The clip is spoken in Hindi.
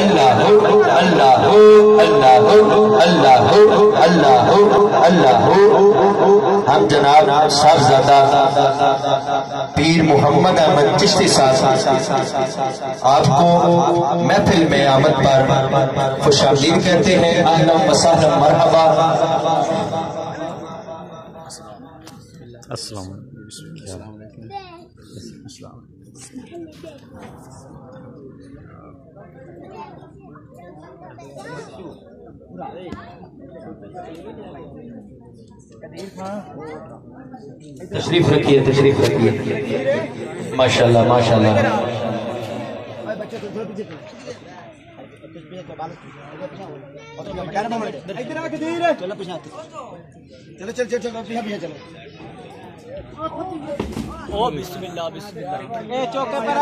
अल्लाह अल्लाह अल्लाह अल्लाह अल्लाह। अल्लाह हम जनाब साहबजादा पीर मोहम्मद अहमद चिश्ती साहब आपको महफिल में आमद पर खुश आमदीद कहते हैं। अहलम वसहलम मरहबा। अस्सलाम वालेकुम तशरीफ़ रखिए तशरीफ़ रखिए। माशाल्लाह माशाल्लाह। चलो चल चल चलो चलो ओ बिस्मिल्लाह बिस्मिल्लाह। ए चौके पर